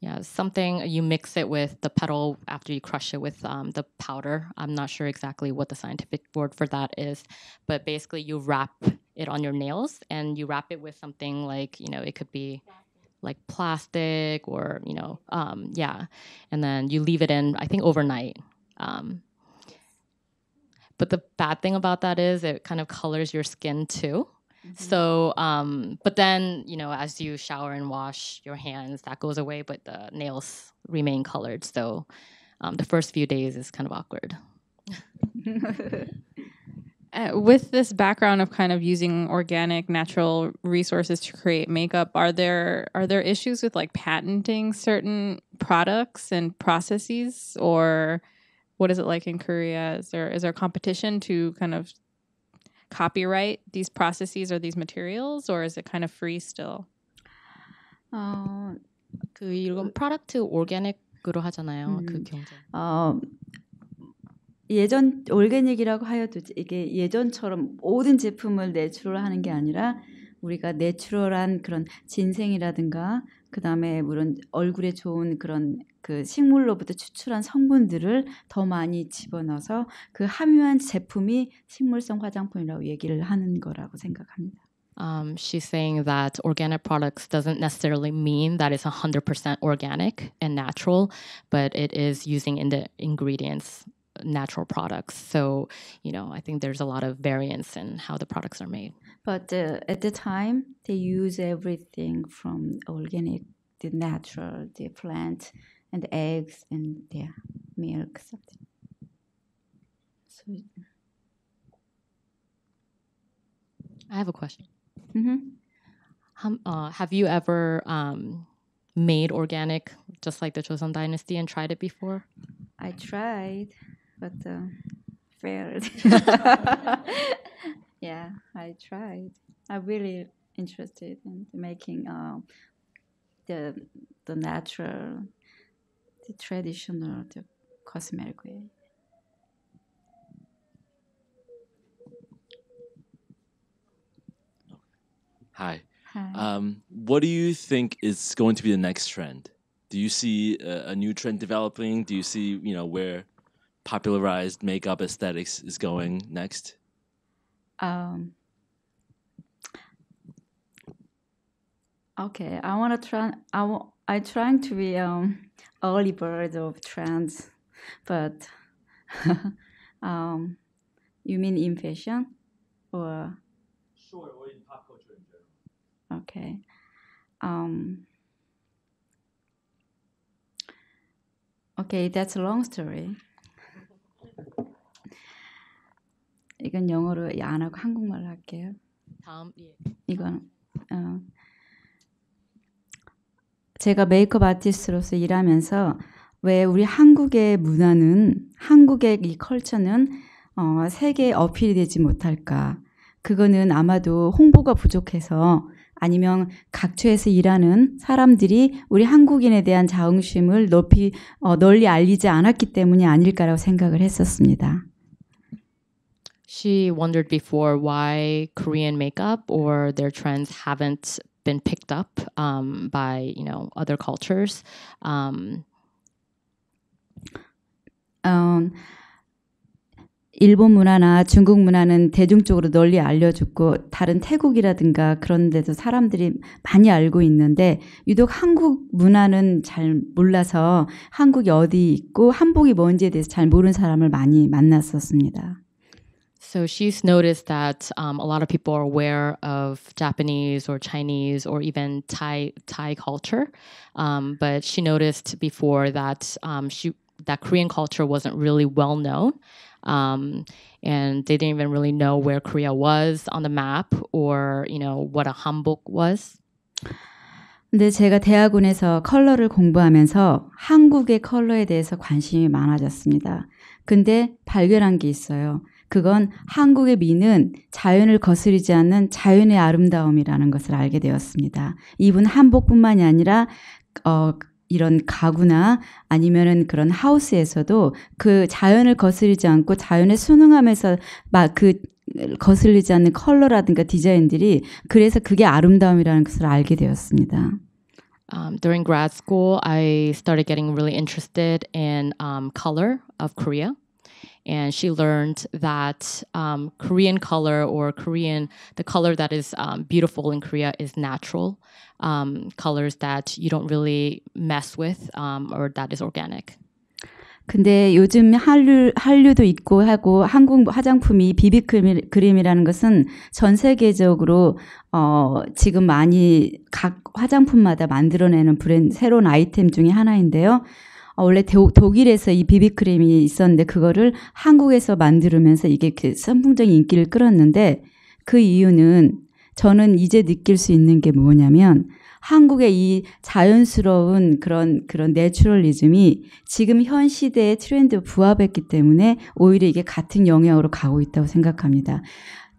Yeah, something you mix it with the petal after you crush it with um, the powder. I'm not sure exactly what the scientific word for that is, but basically you wrap it on your nails and you wrap it with something like you know it could be like plastic or you know um, yeah, and then you leave it in I think overnight. Um, but the bad thing about that is it kind of colors your skin too. So, um, but then you know, as you shower and wash your hands, that goes away, but the nails remain colored. So, um, the first few days is kind of awkward.
Uh, with this background of kind of using organic, natural resources to create makeup, are there are there issues with like patenting certain products and processes, or what is it like in Korea? Is there is there competition to kind of copyright these processes or these materials, or is it kind of free still?
어,
그 이건 product organic으로 하잖아요. 그
음.
경쟁.
어, 예전 organic이라고 하여도 이게 예전처럼 모든 제품을 natural하는 게 아니라 우리가 natural한 그런 ginseng이라든가 그다음에 물론 얼굴에 좋은 그런 그 식물로부터 추출한 성분들을 더 많이 집어넣어서 그 함유한 제품이 식물성 화장품이라고 얘기를 하는 거라고 생각합니다.
Um, she's saying that organic products doesn't necessarily mean that it's 100% organic and natural, but it is using in the ingredients natural products. So, you know, I think there's a lot of variance in how the products are made.
But uh, at the time, they use everything from organic, the natural, the plant, and the eggs and the milk. Something. So,
I have a question.
mhm.
Hum, uh, have you ever um, made organic, just like the Joseon Dynasty, and tried it before?
I tried, but uh, failed. Yeah, I tried. I'm really interested in making uh, the the natural, the traditional, the cosmetic way.
Hi.
Hi.
Um, what do you think is going to be the next trend? Do you see a, a new trend developing? Do you see you know where popularized makeup aesthetics is going next?
Um, okay, I want to try. I wa- I trying to be um early bird of trends, but um, you mean in fashion or
Sure, or in pop culture in general.
okay? Um, okay, that's a long story. 이건 영어로 안 하고 한국말로 할게요.
다음 예.
이건 어, 제가 메이크업 아티스트로서 일하면서 왜 우리 한국의 문화는 한국의 이 컬처는 어, 세계에 어필이 되지 못할까? 그거는 아마도 홍보가 부족해서 아니면 각처에서 일하는 사람들이 우리 한국인에 대한 자긍심을 높이 어, 널리 알리지 않았기 때문이 아닐까라고 생각을 했었습니다.
She wondered before why Korean makeup or their trends haven't been picked up um, by you know other cultures. Um,
어, 일본 문화나 중국 문화는 대중적으로 널리 알려졌고 다른 태국이라든가 그런 데도 사람들이 많이 알고 있는데 유독 한국 문화는 잘 몰라서 한국이 어디 있고 한복이 뭔지에 대해서 잘 모르는 사람을 많이 만났었습니다.
so she's noticed that um, a lot of people are aware of Japanese or Chinese or even Thai Thai culture, um, but she noticed before that um, she that Korean culture wasn't really well known. Um, and they didn't even really know where Korea was on the map or, you know, what a hanbok was.
근데 제가 대학원에서 컬러를 공부하면서 한국의 컬러에 대해서 관심이 많아졌습니다. 근데 발견한 게 있어요. 그건 한국의 미는 자연을 거스르지 않는 자연의 아름다움이라는 것을 알게 되었습니다. 이분 한복뿐만이 아니라 어 이런 가구나 아니면은 그런 하우스에서도 그 자연을 거스르지 않고 자연에 순응하면서 막 그 거슬리지 않는 컬러라든가 디자인들이 그래서 그게 아름다움이라는 것을 알게 되었습니다.
Um, during grad school, I started getting really interested in um, color of Korea. And she learned that um, Korean color or Korean, the color that is um, beautiful in Korea is natural um, colors that you don't really mess with um, or that is organic.
근데 요즘 한류, 한류도 있고 하고 한국 화장품이 비비크림이라는 것은 전 세계적으로 어, 지금 많이 각 화장품마다 만들어내는 브랜드, 새로운 아이템 중에 하나인데요. 어, 원래 도, 독일에서 이 비비크림이 있었는데 그거를 한국에서 만들면서 이게 그 선풍적인 인기를 끌었는데 그 이유는 저는 이제 느낄 수 있는 게 뭐냐면 한국의 이 자연스러운 그런 그런 내추럴리즘이 지금 현 시대의 트렌드에 부합했기 때문에 오히려 이게 같은 영향으로 가고 있다고 생각합니다.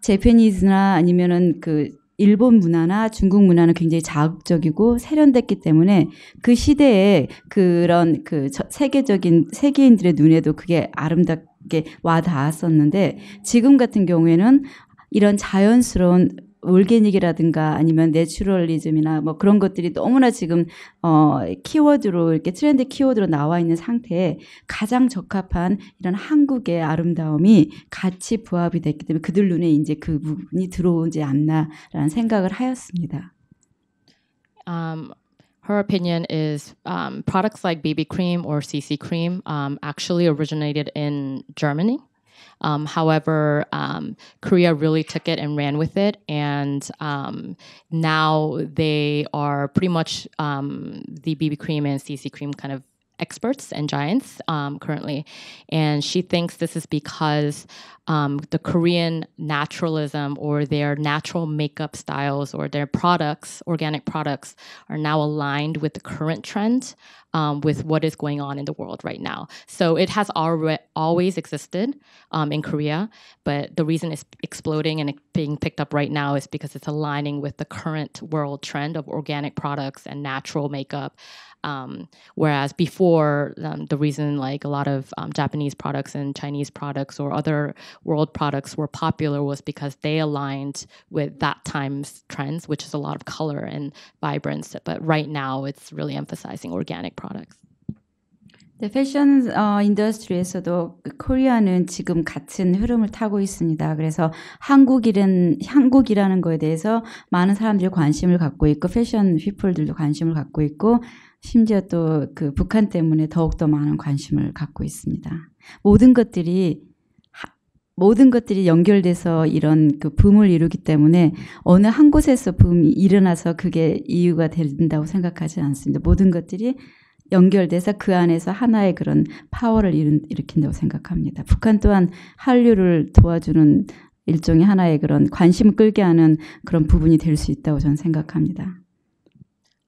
제페니즈나 아니면은 그 일본 문화나 중국 문화는 굉장히 자극적이고 세련됐기 때문에 그 시대에 그런 그 세계적인 세계인들의 눈에도 그게 아름답게 와 닿았었는데 지금 같은 경우에는 이런 자연스러운 올게닉이라든가 아니면 내추럴리즘이나 뭐 그런 것들이 너무나 지금 어 키워드로 이렇게 트렌드 키워드로 나와 있는 상태에 가장 적합한 이런 한국의 아름다움이 같이 부합이 됐기 때문에 그들 눈에 이제 그 부분이 들어오지 않나라는 생각을 하였습니다.
Um, her opinion is um, products like BB cream or CC cream um, actually originated in Germany. Um, however, um, Korea really took it and ran with it, and um, now they are pretty much um, the BB cream and CC cream kind of experts and giants um, currently. And she thinks this is because um, the Korean naturalism or their natural makeup styles or their products, organic products, are now aligned with the current trend um, with what is going on in the world right now. So it has alre- always existed um, in Korea, but the reason it's exploding and being picked up right now is because it's aligning with the current world trend of organic products and natural makeup. Um, whereas before, um, the reason like a lot of um, Japanese products and Chinese products or other world products were popular was because they aligned with that time's trends, which is a lot of color and vibrance. But right now, it's really emphasizing organic products.
네, 패션 어, industry에서도 그 코리아는 지금 같은 흐름을 타고 있습니다. 그래서 한국이란 한국이라는 거에 대해서 많은 사람들이 관심을 갖고 있고 패션 people들도 관심을 갖고 있고 심지어 또 그 북한 때문에 더욱더 많은 관심을 갖고 있습니다. 모든 것들이 모든 것들이 연결돼서 이런 그 붐을 이루기 때문에 어느 한 곳에서 붐이 일어나서 그게 이유가 된다고 생각하지 않습니다. 모든 것들이 연결돼서 그 안에서 하나의 그런 파워를 일으킨다고 생각합니다. 북한 또한 한류를 도와주는 일종의 하나의 그런 관심 끌게 하는 그런 부분이 될 수 있다고 저는 생각합니다.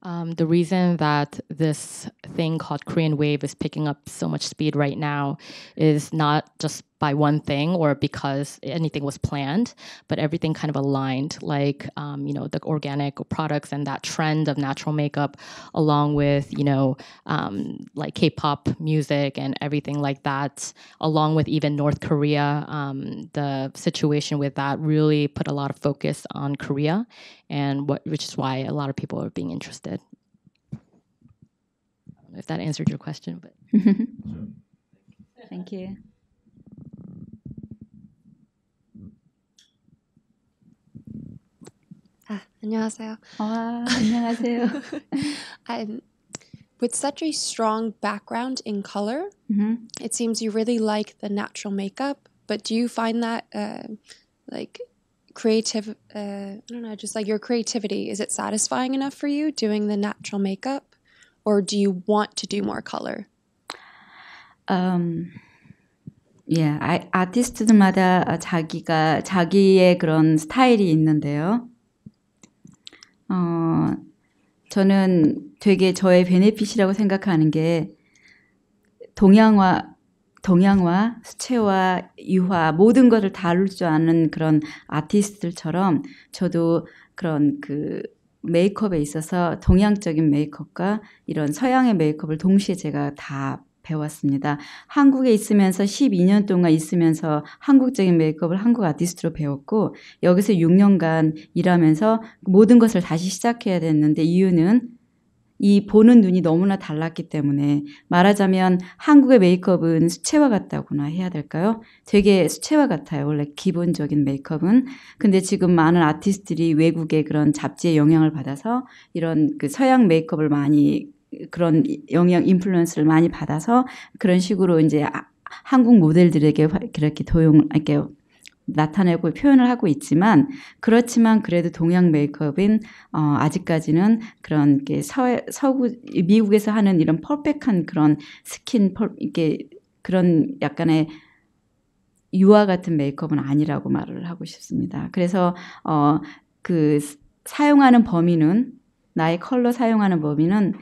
Um, the reason that this thing called Korean Wave is picking up so much speed right now is not just by one thing or because anything was planned, but everything kind of aligned, like um, you know the organic products and that trend of natural makeup, along with you know um, like K-pop music and everything like that, along with even North Korea. Um, the situation with that really put a lot of focus on Korea, and what which is why a lot of people are being interested. I don't know if that answered your question, but
thank you.
아, 안녕하세요.
아, 안녕하세요.
I'm, with such a strong background in color,
mm-hmm.
it seems you really like the natural makeup. But do you find that uh, like creative? Uh, I don't know, just like your creativity, is it satisfying enough for you doing the natural makeup, or do you want to do more color?
Um, 예, 아, 아티스트들마다 자기가 자기의 그런 스타일이 있는데요. 어, 저는 되게 저의 베네핏이라고 생각하는 게 동양화, 동양화, 수채화, 유화 모든 것을 다룰 줄 아는 그런 아티스트들처럼 저도 그런 그 메이크업에 있어서 동양적인 메이크업과 이런 서양의 메이크업을 동시에 제가 다 배웠습니다. 한국에 있으면서 12년 동안 있으면서 한국적인 메이크업을 한국 아티스트로 배웠고 여기서 6년간 일하면서 모든 것을 다시 시작해야 됐는데 이유는 이 보는 눈이 너무나 달랐기 때문에 말하자면 한국의 메이크업은 수채화 같다고나 해야 될까요? 되게 수채화 같아요. 원래 기본적인 메이크업은. 근데 지금 많은 아티스트들이 외국의 그런 잡지의 영향을 받아서 이런 그 서양 메이크업을 많이 그런 영향 influence를 많이 받아서 그런 식으로 이제 한국 모델들에게 그렇게 도용 이렇게 나타내고 표현을 하고 있지만 그렇지만 그래도 동양 메이크업인 어 아직까지는 그런 게 서, 서구 미국에서 하는 이런 퍼펙한 그런 스킨 펄 이게 그런 약간의 유화 같은 메이크업은 아니라고 말을 하고 싶습니다. 그래서 어그 사용하는 범위는 나의 컬러 사용하는 범위는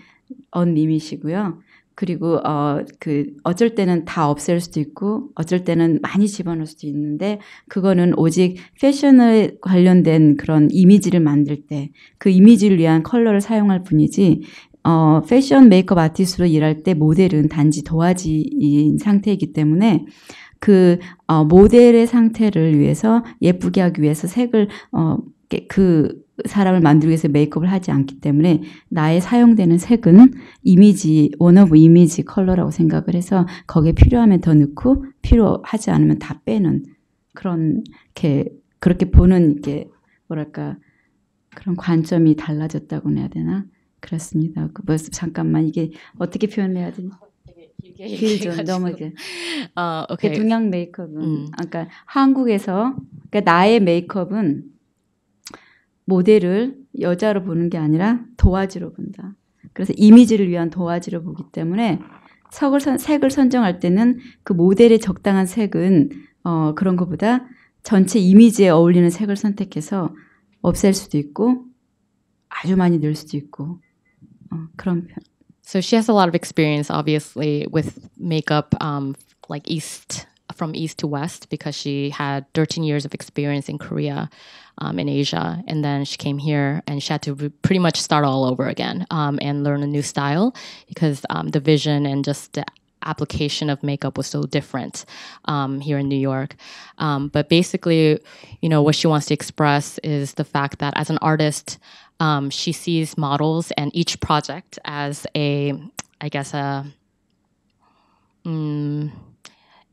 unlimit이고요. 그리고 어 그 어쩔 때는 다 없앨 수도 있고 어쩔 때는 많이 집어넣을 수도 있는데 그거는 오직 패션에 관련된 그런 이미지를 만들 때 그 이미지를 위한 컬러를 사용할 뿐이지 어 패션 메이크업 아티스트로 일할 때 모델은 단지 도화지인 상태이기 때문에 그 어, 모델의 상태를 위해서 예쁘게 하기 위해서 색을 어그 사람을 만들기 위해서 메이크업을 하지 않기 때문에 나의 사용되는 색은 이미지, one of image color라고 생각을 해서 거기에 필요하면 더 넣고 필요하지 않으면 다 빼는 그런 게 그렇게 보는 게 뭐랄까 그런 관점이 달라졌다고 해야 되나 그렇습니다. 그 뭐, 잠깐만 이게 어떻게 표현해야 되나? 길죠. 너무 길.
어, 오케이.
동양 메이크업은 음. 그러니까 한국에서 그러니까 나의 메이크업은 모델을 여자로 보는 게 아니라 도화지로 본다. 그래서 이미지를 위한 도화지로 보기 때문에 색을, 선, 색을 선정할 때는 그 모델의 적당한 색은 어, 그런 것보다 전체 이미지에 어울리는 색을 선택해서 없앨 수도 있고 아주 많이 넣을 수도 있고 어, 그런 편.
So she has a lot of experience, obviously, with makeup, um, like east from east to west, because she had 13 years of experience in Korea, um, in Asia, and then she came here and she had to re- pretty much start all over again um, and learn a new style because um, the vision and just the application of makeup was so different um, here in New York. Um, but basically, you know, what she wants to express is the fact that as an artist, um, she sees models and each project as a, I guess, a, mm,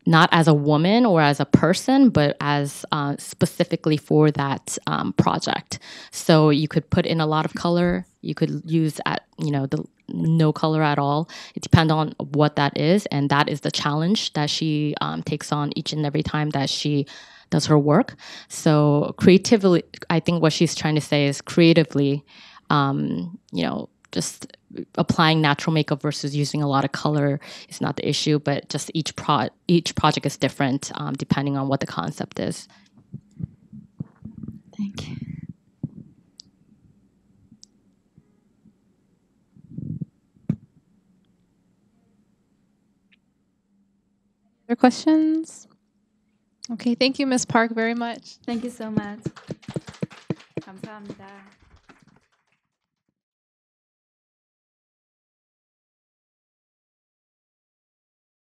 not as a woman or as a person, but as uh, specifically for that um, project. So you could put in a lot of color. You could use at you know the no color at all. It depends on what that is, and that is the challenge that she um, takes on each and every time that she does her work. So creatively, I think what she's trying to say is creatively, um, you know, just applying natural makeup versus using a lot of color is not the issue, but just each pro each project is different um, depending on what the concept is.
Thank you.
Other questions? Okay, thank you, Ms. Park, very much.
Thank you so much. 감사합니다.